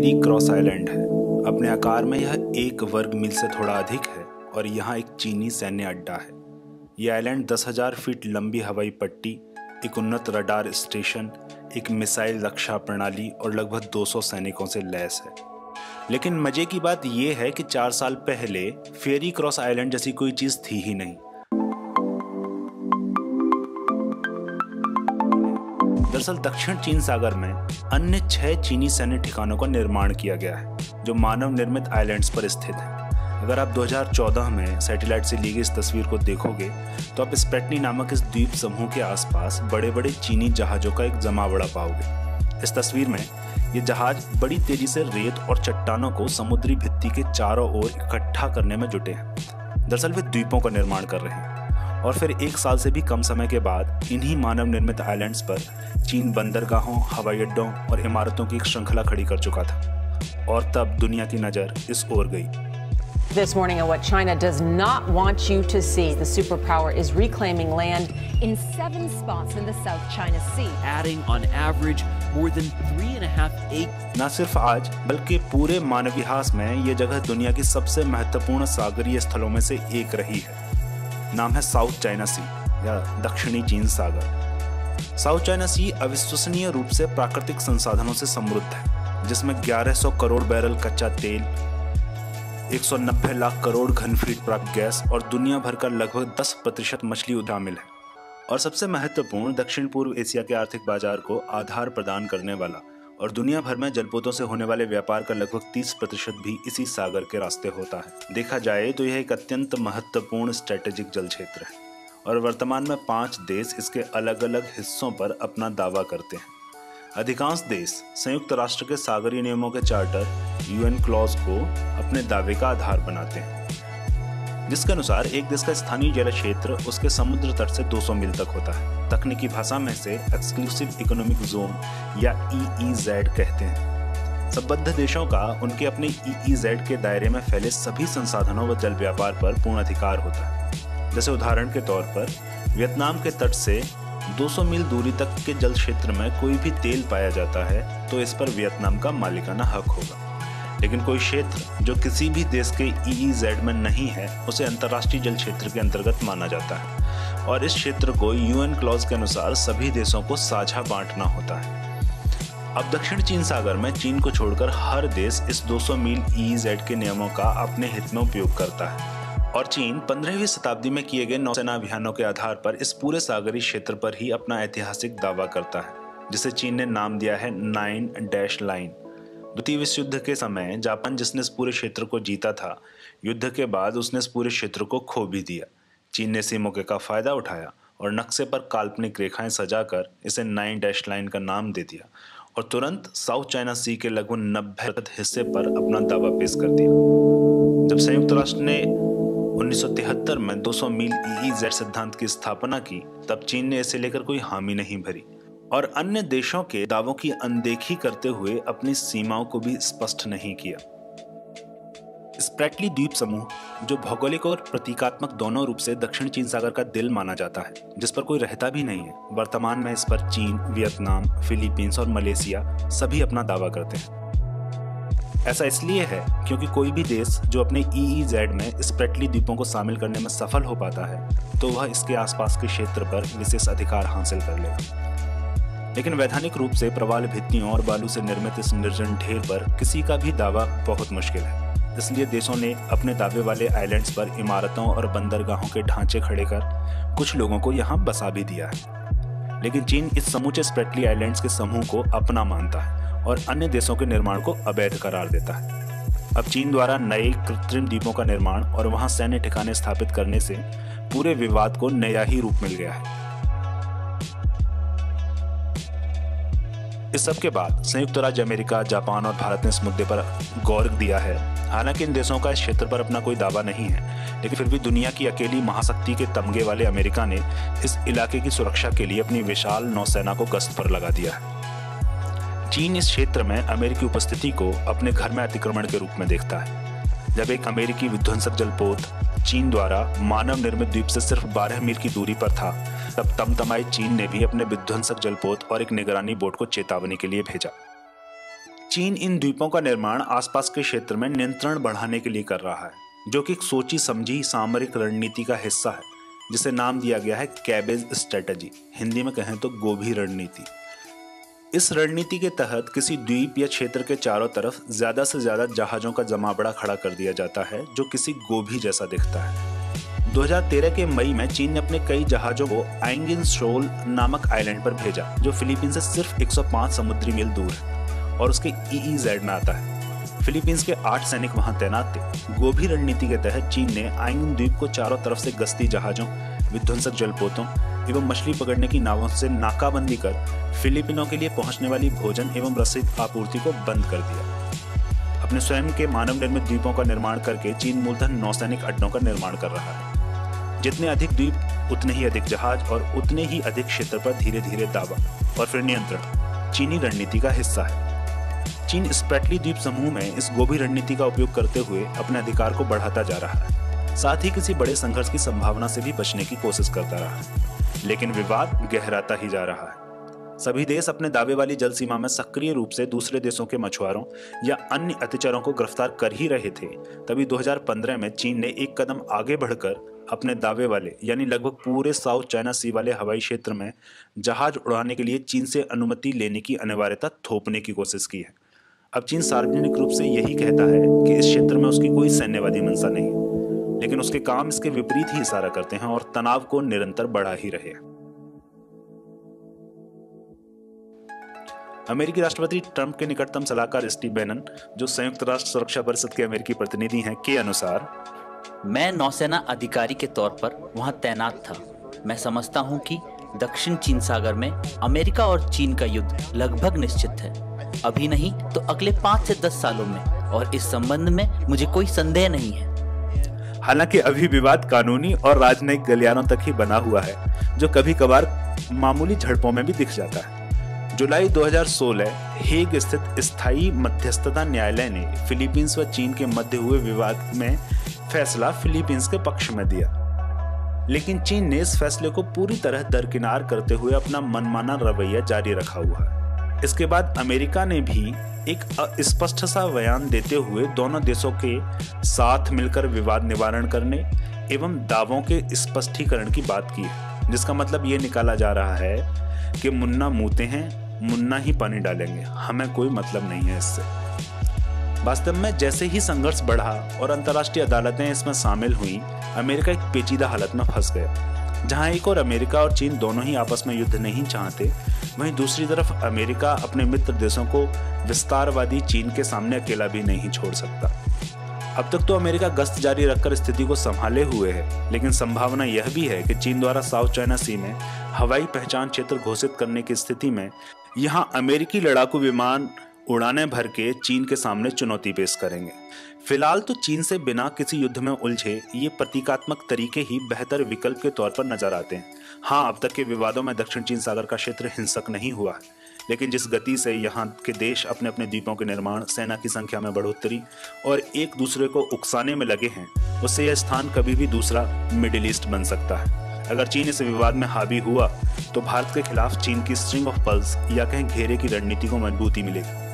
फेरी cross island है। अपने आकार में यह एक वर्ग मील से थोड़ा अधिक है और यहाँ एक चीनी सैन्य अड्डा है। यह आइलैंड दस हज़ार फीट लंबी हवाई पट्टी, एक उन्नत रडार स्टेशन, एक मिसाइल रक्षा प्रणाली और लगभग 200 सैनिकों से लैस है। लेकिन मज़े की बात यह है कि चार साल पहले फेरी क्रॉस आइलैंड जैसी कोई चीज़ थी ही नहीं। दरअसल दक्षिण चीन सागर में अन्य छह चीनी सैन्य ठिकानों का निर्माण किया गया है, जो मानव निर्मित आइलैंड्स पर स्थित है। अगर आप 2014 में सैटेलाइट से ली गई इस तस्वीर को देखोगे तो आप स्पेटनी नामक इस द्वीप समूह के आसपास बड़े बड़े चीनी जहाजों का एक जमावड़ा पाओगे। इस तस्वीर में ये जहाज़ बड़ी तेज़ी से रेत और चट्टानों को समुद्री भित्ति के चारों ओर इकट्ठा करने में जुटे हैं। दरअसल वे द्वीपों का निर्माण कर रहे हैं। और फिर एक साल से भी कम समय के बाद इन्हीं मानव निर्मित आइलैंड्स पर चीन बंदरगाहों हवाई अड्डों और इमारतों की एक श्रृंखला खड़ी कर चुका था और तब दुनिया की नज़र इस ओर गई This morning, and what China does not want you to see. The superpower is reclaiming land in seven spots in the South China Sea, adding on average more than three and a half acres. न सिर्फ़ आज बल्कि पूरे मानव इतिहास में ये जगह दुनिया की सबसे महत्वपूर्ण सागरीय स्थलों में से एक रही है नाम है साउथ चाइना सी, या दक्षिणी चीन सागर। साउथ चाइना सी अविश्वसनीय रूप से प्राकृतिक संसाधनों से समृद्ध है, जिसमें 1100 करोड़ बैरल कच्चा तेल 190 लाख करोड़ घन फीट प्राप्त गैस और दुनिया भर का लगभग 10 प्रतिशत मछली शामिल है। और सबसे महत्वपूर्ण दक्षिण पूर्व एशिया के आर्थिक बाज़ार को आधार प्रदान करने वाला और दुनिया भर में जलपोतों से होने वाले व्यापार का लगभग 30 प्रतिशत भी इसी सागर के रास्ते होता है। देखा जाए तो यह एक अत्यंत महत्वपूर्ण स्ट्रेटेजिक जल क्षेत्र है और वर्तमान में पाँच देश इसके अलग अलग हिस्सों पर अपना दावा करते हैं। अधिकांश देश संयुक्त राष्ट्र के सागरीय नियमों के चार्टर यूएन क्लॉज को अपने दावे का आधार बनाते हैं। जिसके अनुसार एक देश का स्थानीय जल क्षेत्र उसके समुद्र तट से 200 मील तक होता है। तकनीकी भाषा में से एक्सक्लूसिव इकोनॉमिक जोन या ईईजेड e कहते हैं। संबद्ध देशों का उनके अपने ईईजेड e के दायरे में फैले सभी संसाधनों व जल व्यापार पर पूर्ण अधिकार होता है। जैसे उदाहरण के तौर पर, वियतनाम के तट से 200 मील दूरी तक के जल क्षेत्र में कोई भी तेल पाया जाता है तो इस पर वियतनाम का मालिकाना हक होगा। लेकिन कोई क्षेत्र जो किसी भी देश के ईईजेड e में नहीं है, उसे अंतर्राष्ट्रीय जल क्षेत्र के अंतर्गत माना जाता है। और इस क्षेत्र को यूएन क्लॉज के अनुसार सभी देशों को साझा बांटना होता है। अब दक्षिण चीन सागर में चीन को छोड़कर हर देश इस 200 मील ईईजेड के नियमों का अपने हित में उपयोग करता है। और चीन 15वीं शताब्दी में किए गए नौसेना अभियानों के आधार पर इस पूरे सागरी क्षेत्र पर ही अपना ऐतिहासिक दावा करता है, जिसे चीन ने नाम दिया है नाइन डैश लाइन। द्वितीय विश्व युद्ध के समय जापान जिसने इस पूरे क्षेत्र को जीता था, युद्ध के बाद उसने इस पूरे क्षेत्र को खो भी दिया। चीन ने इसी मौके का फ़ायदा उठाया और नक्शे पर काल्पनिक रेखाएँ सजाकर इसे नाइन डैश लाइन का नाम दे दिया और तुरंत साउथ चाइना सी के लगभग नब्बे हिस्से पर अपना दावा पेश कर दिया। जब संयुक्त राष्ट्र ने 1973 में 200 मील ईईजेड सिद्धांत की स्थापना की, तब चीन ने इसे लेकर कोई हामी नहीं भरी। और अन्य देशों के दावों की अनदेखी करते हुए अपनी सीमाओं को भी स्पष्ट नहीं किया। स्प्रेटली द्वीप समूह, जो भौगोलिक और प्रतीकात्मक दोनों रूप से दक्षिण चीन सागर का दिल माना जाता है, जिस पर कोई रहता भी नहीं है, वर्तमान में इस पर चीन, वियतनाम, फिलीपींस और मलेशिया सभी अपना दावा करते हैं। ऐसा इसलिए है क्योंकि कोई भी देश जो अपने ईईजेड में स्प्रेटली द्वीपों को शामिल करने में सफल हो पाता है तो वह इसके आसपास के क्षेत्र पर विशेष अधिकार हासिल कर लेगा लेकिन वैधानिक रूप से प्रवाल भित्तियों और बालू से निर्मित इस निर्जन ढेर पर किसी का भी दावा बहुत मुश्किल है। इसलिए देशों ने अपने दावे वाले आइलैंड्स पर इमारतों और बंदरगाहों के ढांचे खड़े कर कुछ लोगों को यहाँ बसा भी दिया है। लेकिन चीन इस समूचे स्प्रेटली आइलैंड्स के समूह को अपना मानता है और अन्य देशों के निर्माण को अवैध करार देता है। अब चीन द्वारा नए कृत्रिम द्वीपों का निर्माण और वहाँ सैन्य ठिकाने स्थापित करने से पूरे विवाद को नया ही रूप मिल गया है। इस सब के बाद संयुक्त राज्य अमेरिका, जापान और भारत ने इस मुद्दे पर गौर दिया है। हालाँकि इन देशों का इस क्षेत्र पर अपना कोई दावा नहीं है, लेकिन फिर भी दुनिया की अकेली महाशक्ति के तमगे वाले अमेरिका ने इस इलाके की सुरक्षा के लिए अपनी विशाल नौसेना को गश्त पर लगा दिया है। चीन इस क्षेत्र में अमेरिकी उपस्थिति को अपने घर में अतिक्रमण के रूप में देखता है। जब एक अमेरिकी विध्वंसक जलपोत चीन द्वारा मानव निर्मित द्वीप से सिर्फ़ 12 मील की दूरी पर था तब तमतमाई चीन ने भी अपने विध्वंसक जलपोत और एक निगरानी बोट को चेतावनी के लिए भेजा। चीन इन द्वीपों का निर्माण आसपास के क्षेत्र में नियंत्रण बढ़ाने के लिए कर रहा है, जो कि एक सोची समझी सामरिक रणनीति का हिस्सा है, जिसे नाम दिया गया है कैबेज स्ट्रेटजी। हिंदी में कहें तो गोभी रणनीति। इस रणनीति के तहत किसी द्वीप या क्षेत्र के चारों तरफ़ ज़्यादा से ज़्यादा जहाजों का जमावड़ा खड़ा कर दिया जाता है, जो किसी गोभी जैसा दिखता है। 2013 के मई में चीन ने अपने कई जहाजों को आइंगिन शोल नामक आइलैंड पर भेजा, जो फिलीपींस से सिर्फ़ 105 समुद्री मील दूर है और उसके ईईजेड में आता है। फिलीपींस के आठ सैनिक वहाँ तैनात थे। गोभी रणनीति के तहत चीन ने आइंगिन द्वीप को चारों तरफ़ से गश्ती जहाजों, विध्वंसक जलपोतों एवं मछली पकड़ने की नावों से नाकाबंदी कर फिलिपिनों के लिए पहुँचने वाली भोजन एवं रसीद आपूर्ति को बंद कर दिया। अपने स्वयं के मानव निर्मित द्वीपों का निर्माण करके चीन मूलतः नौसैनिक अड्डों का निर्माण कर रहा है। जितने अधिक द्वीप, उतने ही अधिक जहाज़ और उतने ही अधिक क्षेत्र पर धीरे धीरे दावा और फिर नियंत्रण। चीनी रणनीति का हिस्सा है। चीन स्पेटली द्वीप समूह में इस गोभी रणनीति का उपयोग करते हुए अपने अधिकार को बढ़ाता जा रहा है। साथ ही किसी बड़े संघर्ष की संभावना से भी बचने की कोशिश करता रहा लेकिन विवाद गहराता ही जा रहा है। सभी देश अपने दावे वाली जल सीमा में सक्रिय रूप से दूसरे देशों के मछुआरों या अन्य अतिचरों को गिरफ़्तार कर ही रहे थे। तभी 2015 में चीन ने एक कदम आगे बढ़कर अपने दावे वाले, यानी लगभग पूरे साउथ चाइना सी वाले हवाई क्षेत्र में जहाज़ उड़ाने के लिए चीन से अनुमति लेने की अनिवार्यता थोपने की कोशिश की है। अब चीन सार्वजनिक रूप से यही कहता है कि इस क्षेत्र में उसकी कोई सैन्यवादी मंशा नहीं लेकिन उसके काम इसके विपरीत ही इशारा करते हैं और तनाव को निरंतर बढ़ा ही रहे हैं। अमेरिकी राष्ट्रपति ट्रंप के निकटतम सलाहकार स्टीव बैनन, जो संयुक्त राष्ट्र सुरक्षा परिषद के अमेरिकी प्रतिनिधि हैं, के अनुसार मैं नौसेना अधिकारी के तौर पर वहाँ तैनात था। मैं समझता हूँ कि दक्षिण चीन सागर में अमेरिका और चीन का युद्ध लगभग निश्चित है। अभी नहीं तो अगले पाँच से दस सालों में, और इस संबंध में मुझे कोई संदेह नहीं है। हालाँकि अभी विवाद कानूनी और राजनयिक गलियारों तक ही बना हुआ है, जो कभी कभार मामूली झड़पों में भी दिख जाता है। जुलाई 2016 हेग स्थित स्थायी मध्यस्थता न्यायालय ने फिलीपींस व चीन के मध्य हुए विवाद में फैसला फिलीपींस के पक्ष में दिया। लेकिन चीन ने इस फैसले को पूरी तरह दरकिनार करते हुए अपना मनमाना रवैया जारी रखा हुआ है। इसके बाद अमेरिका ने भी एक स्पष्ट सा बयान देते हुए दोनों देशों के साथ मिलकर विवाद निवारण करने एवं दावों के स्पष्टीकरण की बात की, जिसका मतलब ये निकाला जा रहा है कि मुन्ना मूते हैं, मुन्ना ही पानी डालेंगे। हमें कोई मतलब नहीं है इससे। वास्तव में जैसे ही संघर्ष बढ़ा और अंतर्राष्ट्रीय अदालतें इसमें शामिल हुई, अमेरिका एक पेचीदा हालत में फंस गया। जहाँ एक और अमेरिका और चीन दोनों ही आपस में युद्ध नहीं चाहते, वहीं दूसरी तरफ़ अमेरिका अपने मित्र देशों को विस्तारवादी चीन के सामने अकेला भी नहीं छोड़ सकता। अब तक तो अमेरिका गश्त जारी रखकर स्थिति को संभाले हुए है, लेकिन संभावना यह भी है कि चीन द्वारा साउथ चाइना सी में हवाई पहचान क्षेत्र घोषित करने की स्थिति में यहाँ अमेरिकी लड़ाकू विमान उड़ाने भर के चीन के सामने चुनौती पेश करेंगे। फ़िलहाल तो चीन से बिना किसी युद्ध में उलझे ये प्रतीकात्मक तरीके ही बेहतर विकल्प के तौर पर नज़र आते हैं। हाँ अब तक के विवादों में दक्षिण चीन सागर का क्षेत्र हिंसक नहीं हुआ, लेकिन जिस गति से यहाँ के देश अपने अपने द्वीपों के निर्माण, सेना की संख्या में बढ़ोतरी और एक दूसरे को उकसाने में लगे हैं, उससे यह स्थान कभी भी दूसरा मिडिल ईस्ट बन सकता है। अगर चीन इस विवाद में हावी हुआ तो भारत के खिलाफ चीन की स्ट्रिंग ऑफ़ पल्स या कहीं घेरे की रणनीति को मजबूती मिलेगी।